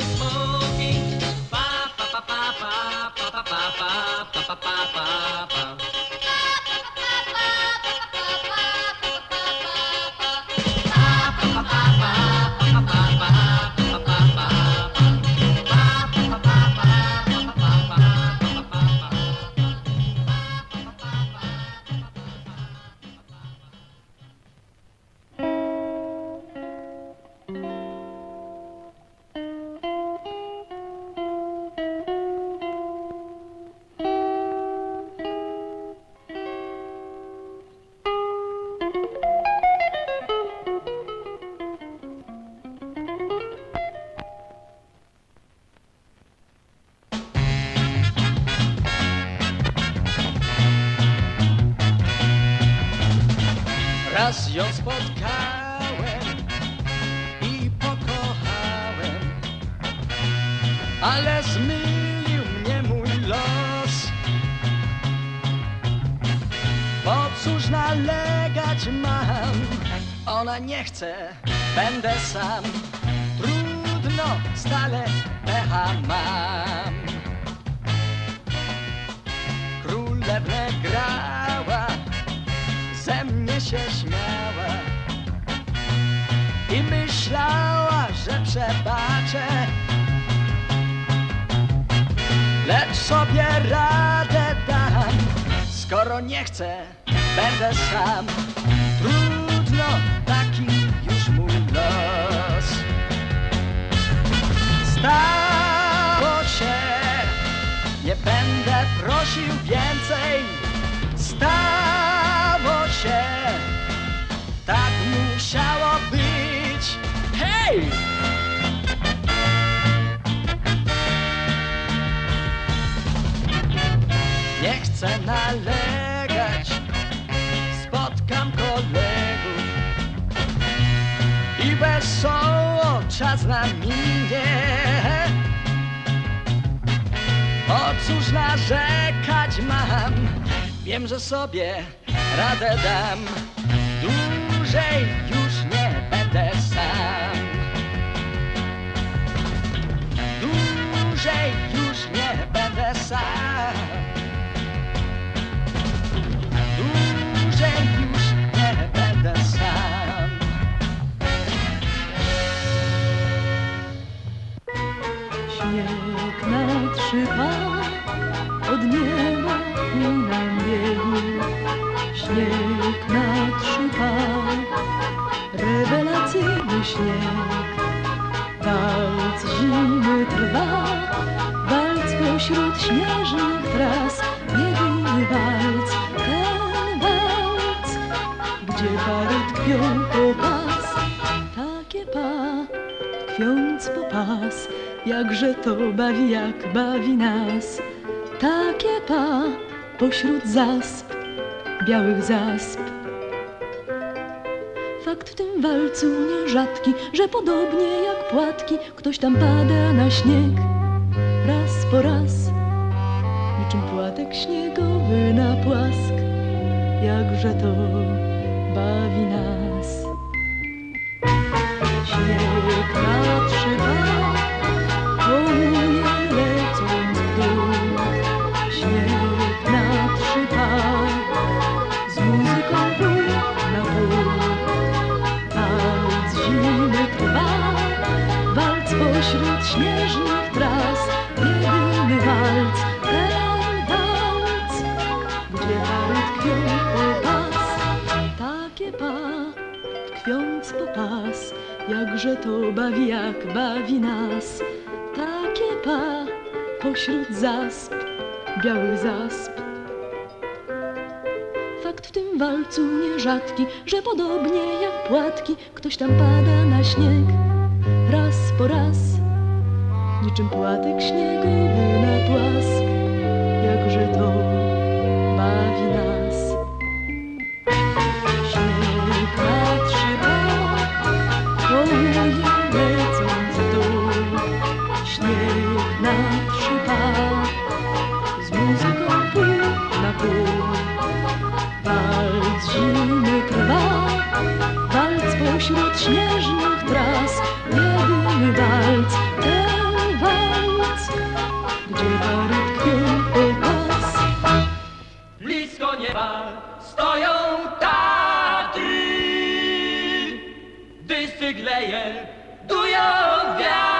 smoking. Pa, pa, pa, pa, pa, pa, pa, pa, pa, pa, pa, pa, Raz ją spotkałem i pokochałem, ale zmylił mnie mój los. Po cóż nalegać mam? Ona nie chce, będę sam. Trudno, stale pecha mam. Królewne mnie się śmiała i myślała, że przebaczę. Lecz sobie radę dam, skoro nie chcę, będę sam. Trudno, taki już mój los. Stało się, nie będę prosił więcej. Stało Chcę nalegać, spotkam kolegów i wesoło czas na minie. O cóż narzekać mam, wiem, że sobie radę dam. Dłużej już nie będę sam. Dłużej już nie będę sam. Bawi, jak bawi nas. Takie pa pośród zasp, białych zasp. Fakt w tym walcu nierzadki, że podobnie jak płatki, ktoś tam pada na śnieg raz po raz. Niczym płatek śniegowy na płask, jakże to bawi nas. Śnieg to bawi, jak bawi nas. Takie pa pośród zasp, białych zasp. Fakt w tym walcu nierzadki, że podobnie jak płatki, ktoś tam pada na śnieg raz po raz. Niczym płatek śniegowy na płask, jakże to bawi nas. Pośród śnieżnych tras. Jedyny walc, ten walc Gdzie pary tkwią po pas Blisko nieba stoją Tatry. Dysy gleje, dują wiatry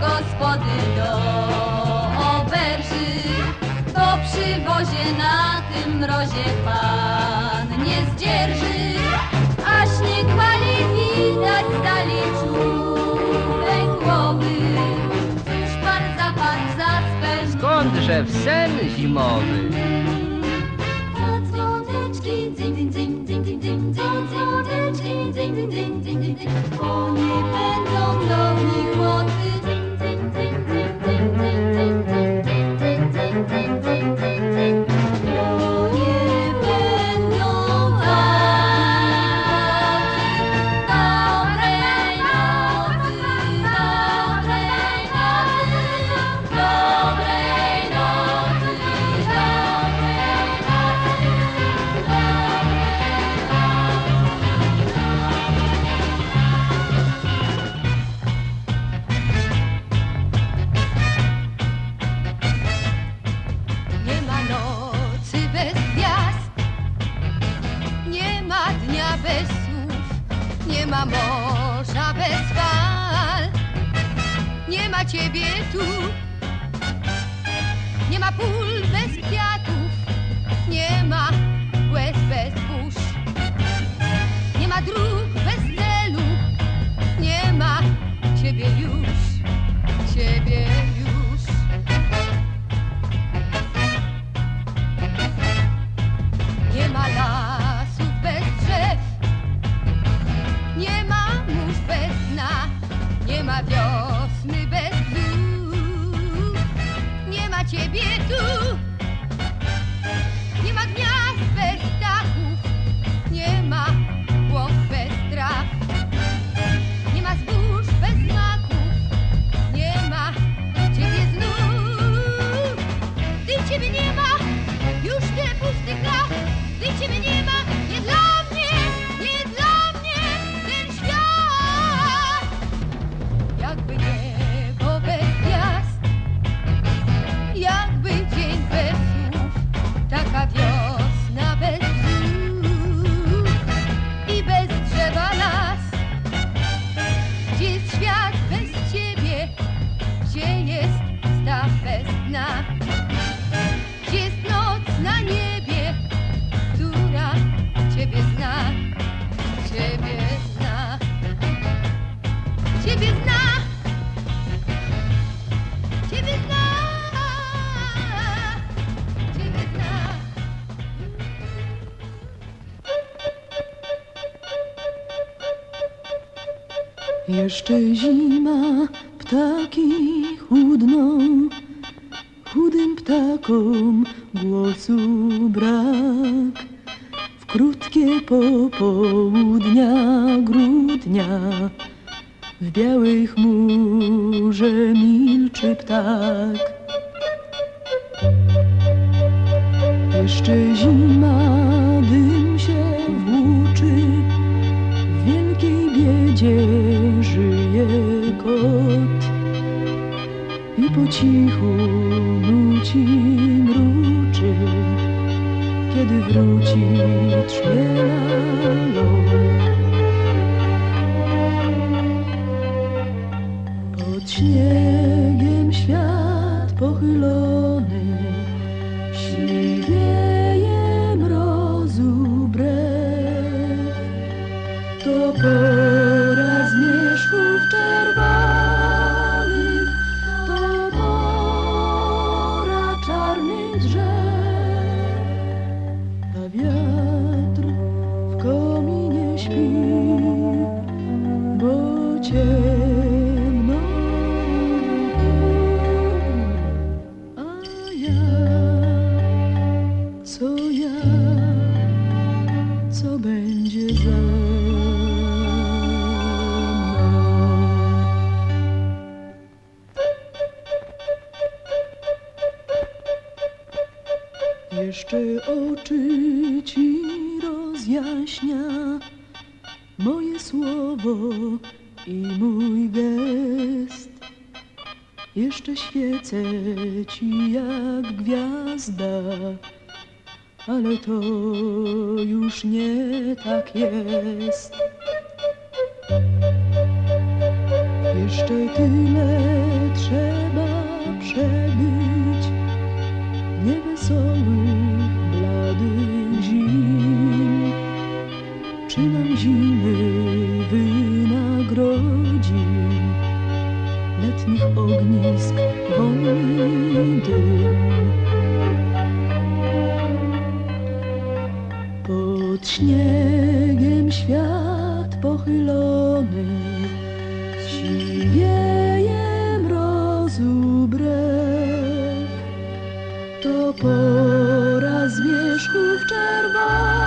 gospody do oberży, to przywozie na tym mrozie pan nie zdzierży, a śnieg pali widać z dali czubek głowy. Cóż pan za pan za? Skądże w sen zimowy? ciebie tu. Ciebie Ciebie Ciebie. Jeszcze zima, ptaki chudną, chudym ptakom głosu brak. W krótkie popołudnia grudnia w białej chmurze milczy ptak. Jeszcze zima, dym się włóczy, w wielkiej biedzie żyje kot. I po cichu nuci mruczy, kiedy wróci trzmiela lot. Yeah. Jeszcze oczy ci rozjaśnia moje słowo i mój gest. Jeszcze świecę ci jak gwiazda, ale to już nie tak jest. Jeszcze tyle obelisk. Pod śniegiem świat pochylony siwieje mrozu. To pora zmierzchu w czerwonym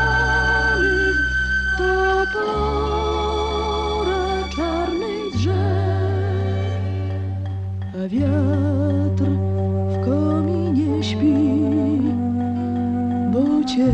wiatr w kominie śpi, bo cię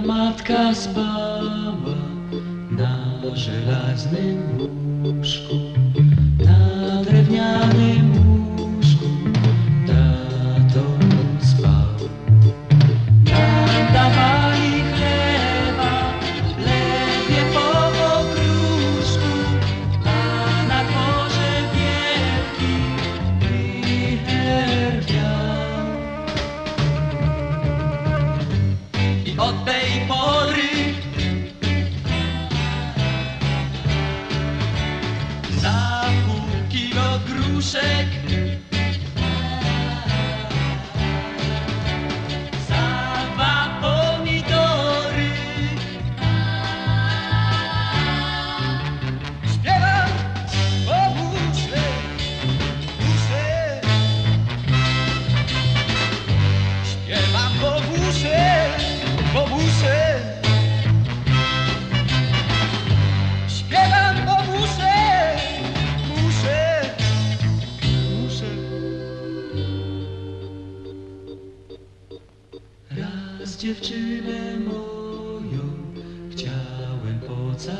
matka z baba na żelaznym muru. Raz dziewczynę moją chciałem pocałować,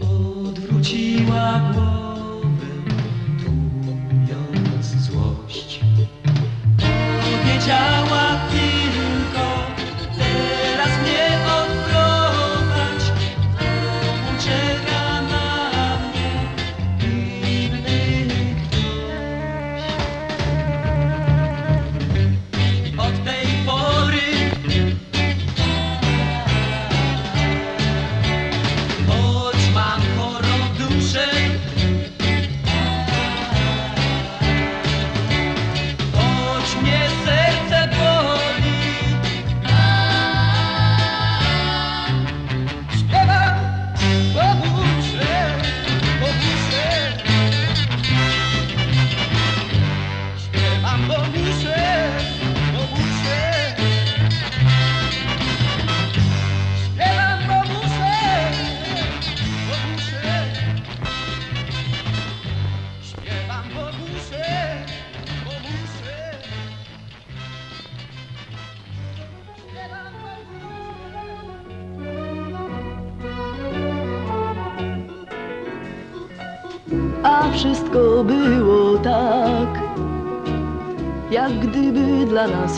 odwróciła głowę.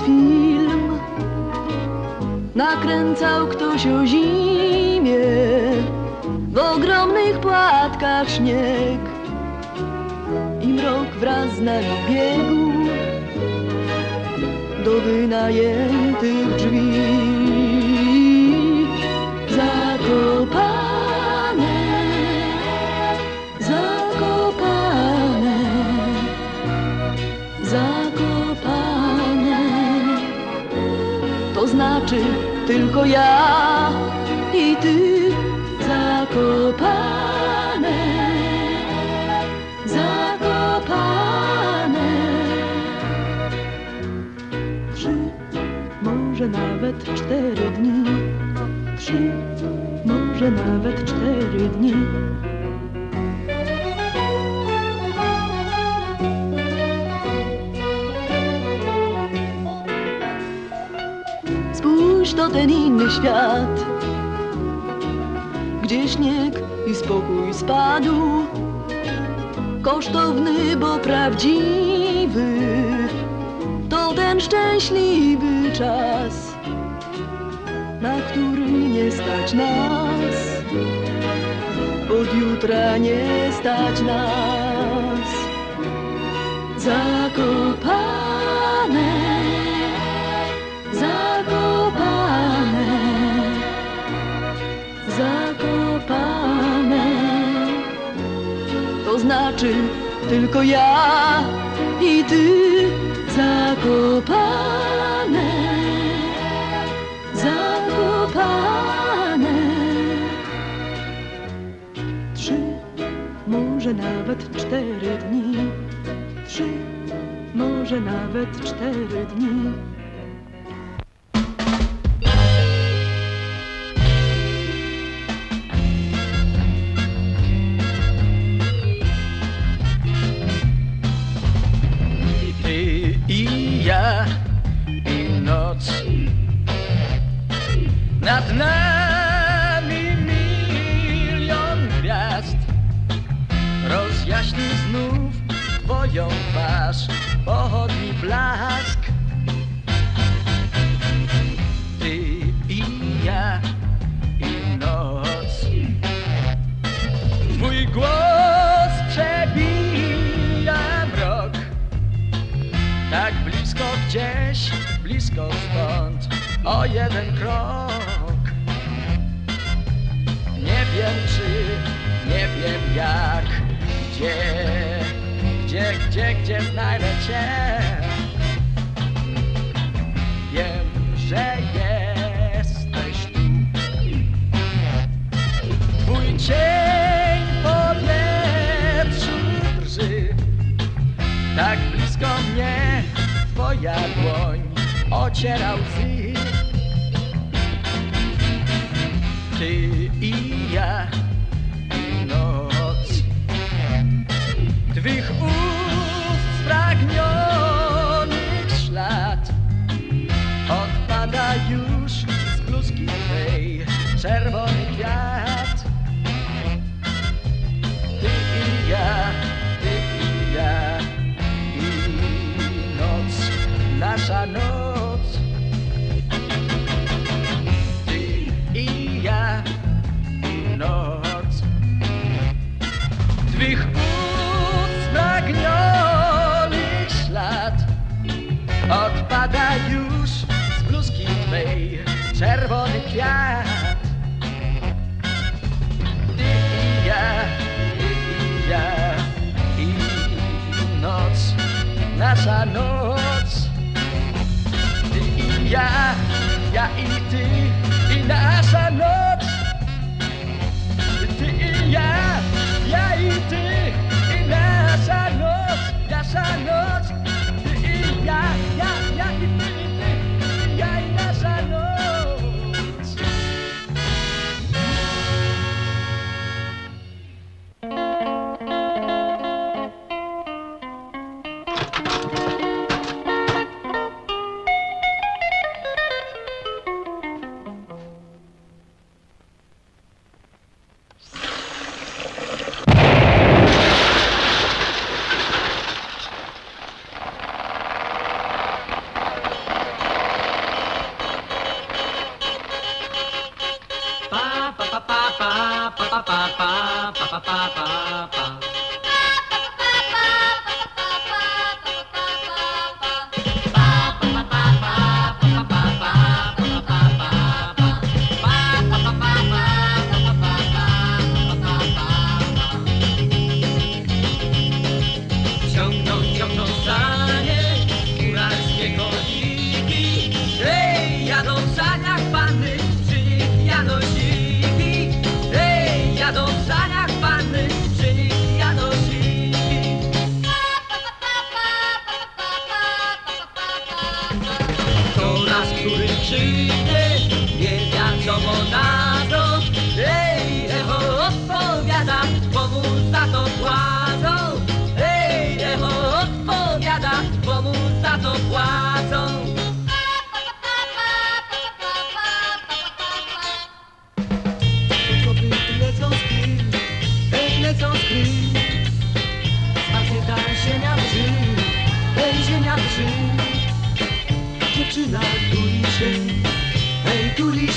film. Nakręcał ktoś o zimie, w ogromnych płatkach śnieg. I mrok wraz z nami biegł. Do wynajętych drzwi. kosztowny, bo prawdziwy To ten szczęśliwy czas Na który nie stać nas. Od jutra nie stać nas. Zakopany rzeczy tylko ja i ty zakopane, zakopane. Trzy, może nawet cztery dni, trzy, może nawet cztery dni. tonight a. Wiem, że jesteś tu. Mój cień w powietrzu drży. Tak blisko mnie twoja dłoń ociera łzy.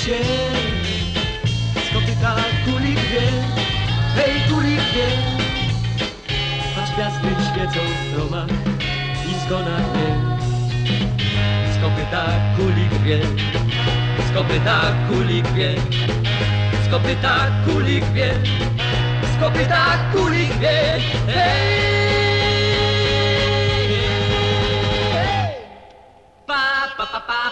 Się. Z kopyta kulik wie Hej kulik wie. Patrz gwiazdy świecą w domach Nisko na dnie. Z kopyta kulik wie Z kopyta kulik wie. Z kopyta kulik wie Z kopyta kulik Hej